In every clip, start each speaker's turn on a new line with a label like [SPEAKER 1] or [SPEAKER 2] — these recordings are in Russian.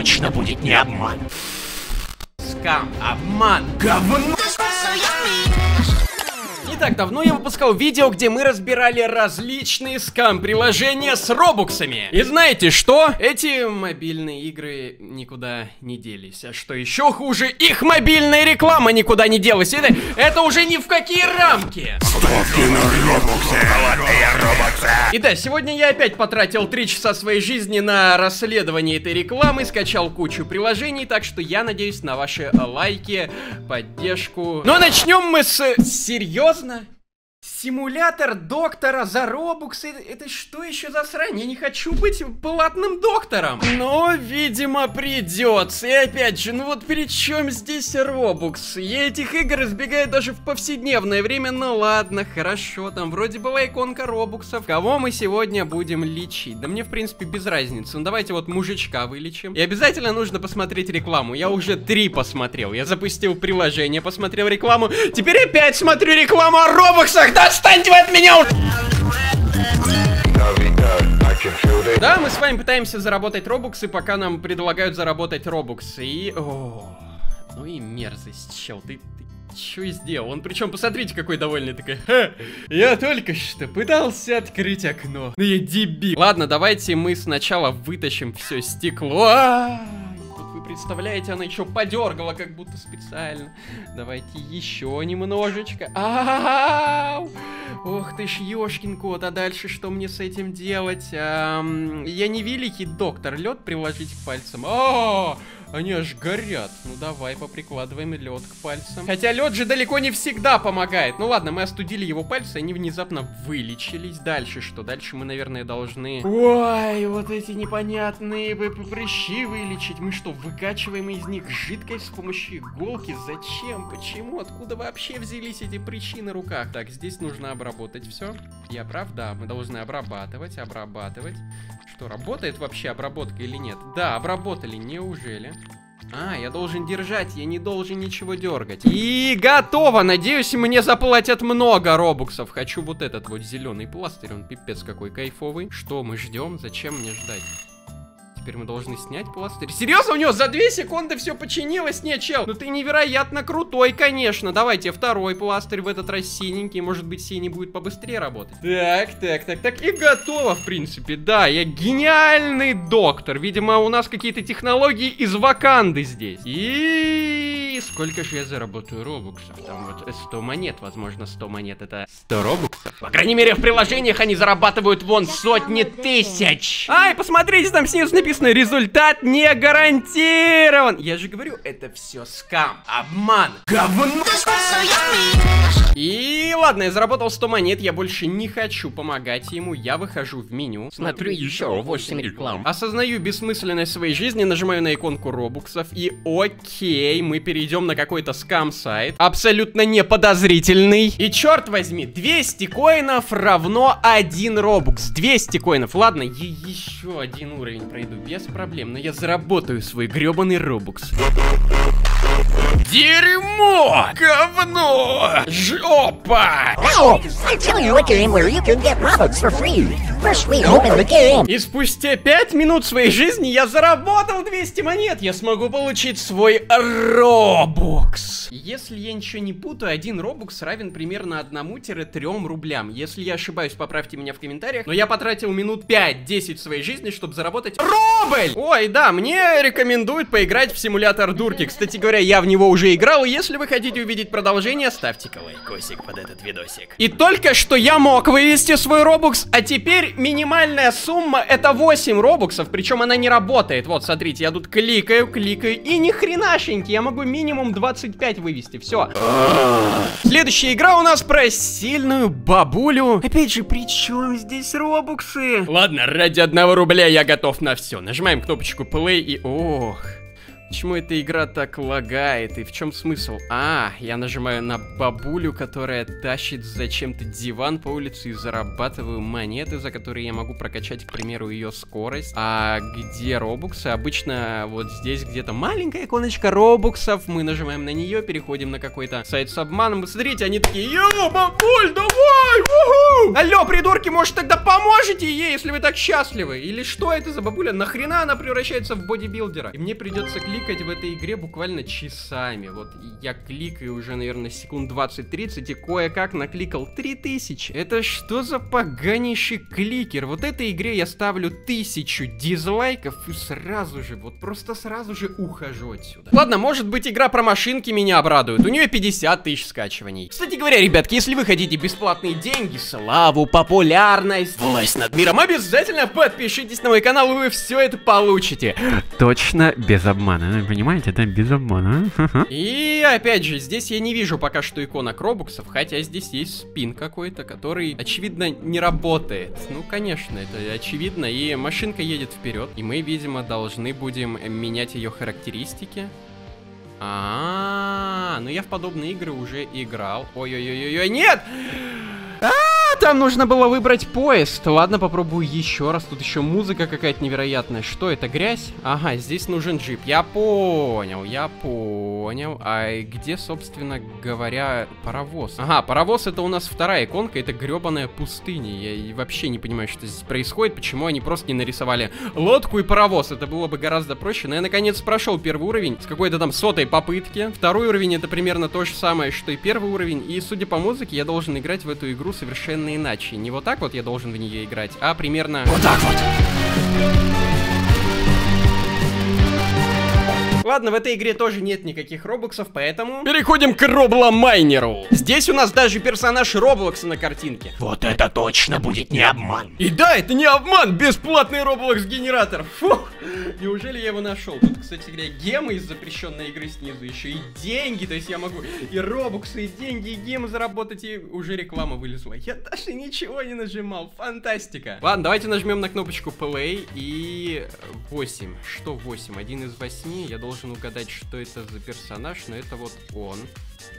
[SPEAKER 1] точно будет не обман.
[SPEAKER 2] Скам, обман.
[SPEAKER 1] Говно!
[SPEAKER 2] Так давно я выпускал видео, где мы разбирали различные скам-приложения с робуксами. И знаете что? Эти мобильные игры никуда не делись. А что еще хуже, их мобильная реклама никуда не делась. Это, это уже ни в какие рамки.
[SPEAKER 1] Ставки на робоксы! Золотые робоксы!
[SPEAKER 2] И да, сегодня я опять потратил 3 часа своей жизни на расследование этой рекламы, скачал кучу приложений, так что я надеюсь на ваши лайки, поддержку. Но начнем мы с... Серьезно? Ладно, Симулятор доктора за робуксы? Это, это что еще за срань? Я не хочу быть платным доктором. Но, видимо, придется. И опять же, ну вот при чем здесь робукс? Я этих игр избегаю даже в повседневное время. Ну ладно, хорошо, там вроде была иконка робуксов. Кого мы сегодня будем лечить? Да мне, в принципе, без разницы. Ну давайте вот мужичка вылечим. И обязательно нужно посмотреть рекламу. Я уже три посмотрел. Я запустил приложение, посмотрел рекламу. Теперь опять смотрю рекламу о робоксах. Да отстаньте вы от меня уже! Да, мы с вами пытаемся заработать робоксы, пока нам предлагают заработать робоксы. И... О, ну и мерзость, чел. Ты, ты что сделал? Он причем, посмотрите, какой довольный такой. Ха, я только что пытался открыть окно. Ну я дебил. Ладно, давайте мы сначала вытащим все стекло. А -а -а! Вы представляете, она еще подергала, как будто специально. Давайте еще немножечко. Ау! Ох ты ж, ёшкин кот, а дальше что мне с этим делать? Ам, я не великий доктор, лед приложить к пальцам. О, они аж горят. Ну давай поприкладываем лед к пальцам. Хотя лед же далеко не всегда помогает. Ну ладно, мы остудили его пальцы, они внезапно вылечились. Дальше что? Дальше мы, наверное, должны... Ой, вот эти непонятные прыщи вылечить. Мы что, выкачиваем из них жидкость с помощью иголки? Зачем? Почему? Откуда вообще взялись эти прыщи на руках? Так, здесь нужно обработать все. Я прав? Да, мы должны обрабатывать, обрабатывать. Что, работает вообще обработка или нет? Да, обработали, неужели? А, я должен держать, я не должен ничего дергать. И готово! Надеюсь, мне заплатят много робуксов. Хочу вот этот вот зеленый пластырь, он пипец какой кайфовый. Что мы ждем? Зачем мне ждать? Теперь мы должны снять пластырь. Серьезно, у него за 2 секунды все починилось? Не, чел, ну ты невероятно крутой, конечно. Давайте второй пластырь в этот раз синенький. Может быть, синий будет побыстрее работать. Так, так, так, так. И готово, в принципе. Да, я гениальный доктор. Видимо, у нас какие-то технологии из Ваканды здесь. И сколько же я заработаю робуксов? Там вот 100 монет, возможно, 100 монет это 100 робуксов. По крайней мере, в приложениях они зарабатывают вон сотни тысяч. Ай, посмотрите, там снизу написано написано, результат не гарантирован. Я же говорю, это все скам, обман, говно. И ладно, я заработал 100 монет, я больше не хочу помогать ему, я выхожу в меню.
[SPEAKER 1] Смотрю еще 8 реклам.
[SPEAKER 2] Осознаю бессмысленность своей жизни, нажимаю на иконку робуксов и окей, мы перейдем на какой-то скам-сайт. Абсолютно неподозрительный. И черт возьми, 200 коинов равно 1 робукс. 200 коинов, ладно, еще один уровень пройду без проблем, но я заработаю свой гребаный робукс. Дерьмо! Говно! Жопа! И спустя 5 минут своей жизни я заработал 200 монет. Я смогу получить свой робокс. Если я ничего не путаю, один робокс равен примерно 1-3 рублям. Если я ошибаюсь, поправьте меня в комментариях. Но я потратил минут 5-10 своей жизни, чтобы заработать рубль! Ой, да, мне рекомендуют поиграть в симулятор дурки. Кстати говоря, я в него уже играл. И если вы хотите увидеть продолжение, ставьте-ка лайкосик под этот видосик. И только что я мог вывести свой робокс, а теперь минимальная сумма это 8 робоксов, причем она не работает. Вот, смотрите, я тут кликаю, кликаю, и ни хренашеньки, я могу минимум 25 вывести, все. Следующая игра у нас про сильную бабулю. Опять же, при чем здесь робоксы? Ладно, ради одного рубля я готов на все. Нажимаем кнопочку play и... Ох... Почему эта игра так лагает? И в чем смысл? А, я нажимаю на бабулю, которая тащит зачем-то диван по улице и зарабатываю монеты, за которые я могу прокачать, к примеру, ее скорость. А где робуксы? Обычно вот здесь где-то маленькая иконочка робуксов. Мы нажимаем на нее, переходим на какой-то сайт с обманом. Смотрите, они такие, йо, бабуль, давай! Алло, придурки, может тогда поможете ей, если вы так счастливы? Или что это за бабуля? Нахрена она превращается в бодибилдера? И мне придется кликать в этой игре буквально часами. Вот я кликаю уже, наверное, секунд 20-30 и кое-как накликал 3000. Это что за поганейший кликер? Вот этой игре я ставлю тысячу дизлайков и сразу же, вот просто сразу же ухожу отсюда. Ладно, может быть игра про машинки меня обрадует. У нее 50 тысяч скачиваний. Кстати говоря, ребятки, если вы хотите бесплатные деньги, славу, популярность, власть над миром, обязательно подпишитесь на мой канал, и вы все это получите.
[SPEAKER 3] Точно без обмана. Ну, Понимаете, да, без обмана. а?
[SPEAKER 2] И опять же, здесь я не вижу пока что иконок робуксов, хотя здесь есть спин какой-то, который, очевидно, не работает. Ну, конечно, это очевидно, и машинка едет вперед, и мы, видимо, должны будем менять ее характеристики. А, ну я в подобные игры уже играл. Ой-ой-ой-ой, нет! Там нужно было выбрать поезд. Ладно, попробую еще раз. Тут еще музыка какая-то невероятная. Что это, грязь? Ага, здесь нужен джип. Я понял, я понял. А где, собственно говоря, паровоз? Ага, паровоз это у нас вторая иконка. Это гребаная пустыня. Я вообще не понимаю, что здесь происходит. Почему они просто не нарисовали лодку и паровоз? Это было бы гораздо проще. Но я, наконец, прошел первый уровень с какой-то там сотой попытки. Второй уровень это примерно то же самое, что и первый уровень. И, судя по музыке, я должен играть в эту игру совершенно иначе. Не вот так вот я должен в нее играть, а примерно... Вот так вот! Ладно, в этой игре тоже нет никаких робоксов, поэтому... Переходим к Робломайнеру. Здесь у нас даже персонаж Роблокса на картинке.
[SPEAKER 1] Вот это точно будет не обман.
[SPEAKER 2] И да, это не обман, бесплатный Роблокс генератор. Фух, неужели я его нашел? Тут, кстати говоря, гемы из запрещенной игры снизу, еще и деньги, то есть я могу и робоксы, и деньги, и гемы заработать, и уже реклама вылезла. Я даже ничего не нажимал, фантастика. Ладно, давайте нажмем на кнопочку Play и 8. Что 8? Один из 8, я должен угадать, что это за персонаж, но это вот он.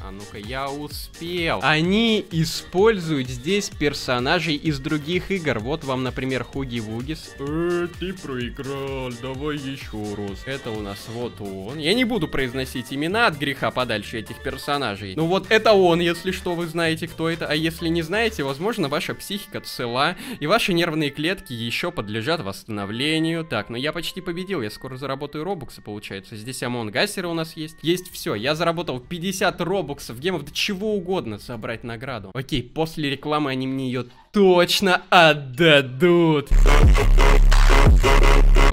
[SPEAKER 2] А ну-ка, я успел. Они используют здесь персонажей из других игр. Вот вам, например, Хуги Вугис. Э, ты проиграл, давай еще раз. Это у нас вот он. Я не буду произносить имена от греха подальше этих персонажей. Ну вот это он, если что, вы знаете, кто это. А если не знаете, возможно, ваша психика цела, и ваши нервные клетки еще подлежат восстановлению. Так, ну я почти победил, я скоро заработаю робоксы, получается. Здесь Амон Гасера у нас есть. Есть все, я заработал 50 робоксов, гемов, да чего угодно собрать награду. Окей, после рекламы они мне ее точно отдадут.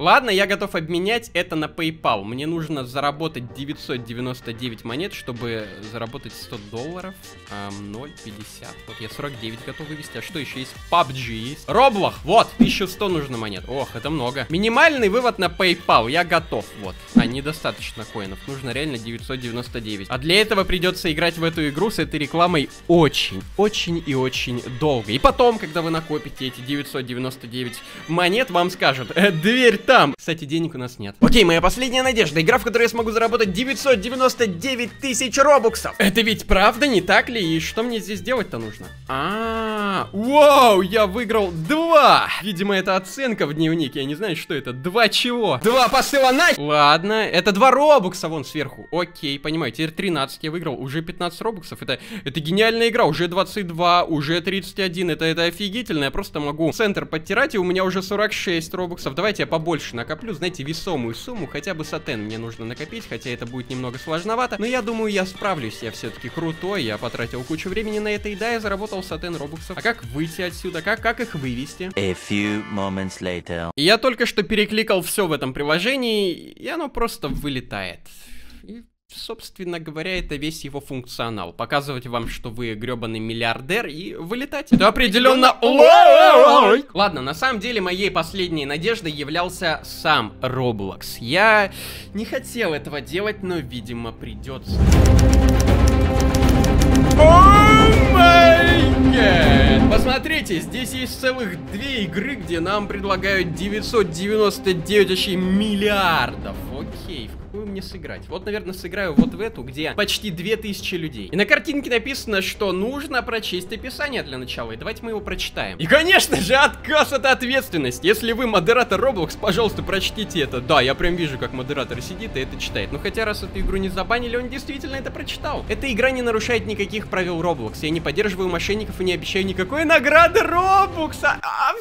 [SPEAKER 2] Ладно, я готов обменять это на PayPal. Мне нужно заработать 999 монет, чтобы заработать 100 долларов. Эм, 0,50. Вот я 49 готов вывести. А что еще есть? PUBG есть. Роблох, вот, 1100 нужно монет. Ох, это много. Минимальный вывод на PayPal. Я готов, вот. А, недостаточно коинов. Нужно реально 999. А для этого придется играть в эту игру с этой рекламой очень, очень и очень долго. И потом, когда вы накопите эти 999 монет, вам скажут, э, дверь там. Кстати, денег у нас нет. Окей, моя последняя надежда. Игра, в которой я смогу заработать 999 тысяч робоксов. Это ведь правда, не так ли? И что мне здесь делать-то нужно? А, -а, а, вау, я выиграл два. Видимо, это оценка в дневнике. Я не знаю, что это. Два чего? Два посыла на... Ладно, это два робокса вон сверху. Окей, понимаю. Теперь 13 я выиграл. Уже 15 робоксов. Это, это гениальная игра. Уже 22, уже 31. Это, это офигительно. Я просто могу центр подтирать, и у меня уже 46 робоксов. Давайте я побольше накоплю. Знаете, весомую сумму. Хотя бы сатен мне нужно накопить, хотя это будет немного сложновато. Но я думаю, я справлюсь. Я все-таки крутой. Я потратил кучу времени на это, и да, я заработал сатен робоксов. А как выйти отсюда? Как, как их вывести?
[SPEAKER 4] A few moments later.
[SPEAKER 2] Я только что перекликал все в этом приложении, и оно просто вылетает. Собственно говоря, это весь его функционал. Показывать вам, что вы гребаный миллиардер и вылетать. Это определенно... Ладно, на самом деле моей последней надеждой являлся сам Roblox. Я не хотел этого делать, но, видимо, придется. Посмотрите, здесь есть целых две игры, где нам предлагают 999 вообще миллиардов. Окей, в какую мне сыграть? Вот, наверное, сыграю вот в эту, где почти 2000 людей. И на картинке написано, что нужно прочесть описание для начала. И давайте мы его прочитаем. И, конечно же, отказ от ответственности. Если вы модератор Roblox, пожалуйста, прочтите это. Да, я прям вижу, как модератор сидит и это читает. Но хотя раз эту игру не забанили, он действительно это прочитал. Эта игра не нарушает никаких правил Roblox. Я не поддерживаю мошенников и не обещаю никакой награды Roblox. А, А,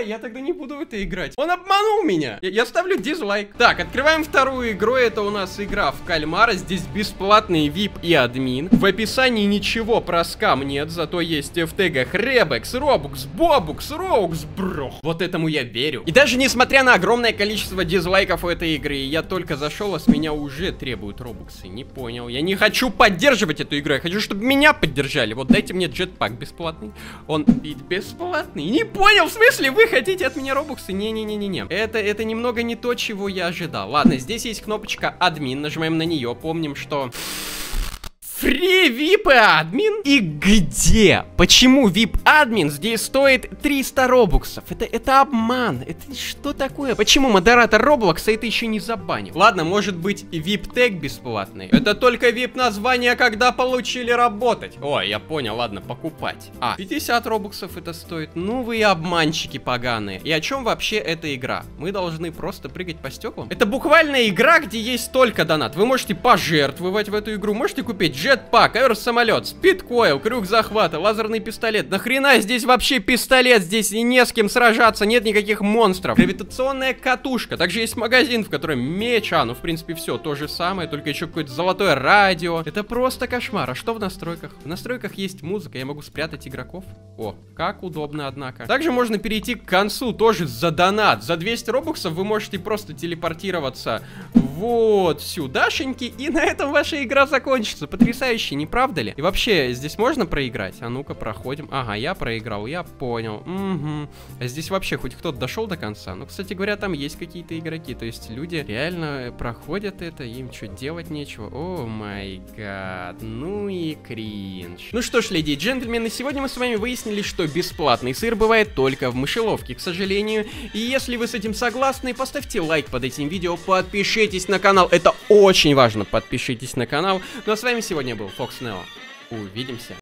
[SPEAKER 2] я тогда не буду в это играть. Он обманул меня. Я, я ставлю дизлайк. Так, открываем вторую игру. Это у нас игра в кальмара. Здесь бесплатный VIP и админ. В описании ничего про скам нет, зато есть в тегах Ребекс, Робукс, Бобукс, Роукс, бро. Вот этому я верю. И даже несмотря на огромное количество дизлайков у этой игры, я только зашел, а с меня уже требуют Робуксы. Не понял. Я не хочу поддерживать эту игру. Я хочу, чтобы меня поддержали. Вот дайте мне джетпак бесплатный. Он бесплатный. Не понял, в смысле? Если вы хотите от меня робоксы, не-не-не-не-не. Это, это немного не то, чего я ожидал. Ладно, здесь есть кнопочка админ, нажимаем на нее, помним, что... Фри VIP админ? И где? Почему VIP админ здесь стоит 300 робоксов? Это, это обман. Это что такое? Почему модератор Роблокса это еще не забанил? Ладно, может быть VIP тег бесплатный. Это только VIP название, когда получили работать. Ой, я понял, ладно, покупать. А, 50 робоксов это стоит. Ну вы обманщики поганые. И о чем вообще эта игра? Мы должны просто прыгать по стеклам? Это буквально игра, где есть только донат. Вы можете пожертвовать в эту игру, можете купить джетпак, аэросамолет, спидкойл, крюк захвата, лазерный пистолет. Нахрена здесь вообще пистолет? Здесь и не с кем сражаться, нет никаких монстров. Гравитационная катушка. Также есть магазин, в котором меч. А, ну в принципе все то же самое, только еще какое-то золотое радио. Это просто кошмар. А что в настройках? В настройках есть музыка, я могу спрятать игроков. О, как удобно, однако. Также можно перейти к концу тоже за донат. За 200 робоксов вы можете просто телепортироваться вот сюдашеньки, и на этом ваша игра закончится. Потрясающе, не правда ли? И вообще, здесь можно проиграть? А ну-ка, проходим. Ага, я проиграл, я понял. Угу. А здесь вообще хоть кто-то дошел до конца? Ну, кстати говоря, там есть какие-то игроки. То есть люди реально проходят это, им что, делать нечего. О май гад. Ну и кринж. Ну что ж, леди и джентльмены, сегодня мы с вами выяснили, что бесплатный сыр бывает только в мышеловке, к сожалению. И если вы с этим согласны, поставьте лайк под этим видео, подпишитесь на канал, это очень важно, подпишитесь на канал. Ну а с вами сегодня был Fox Neo. Увидимся.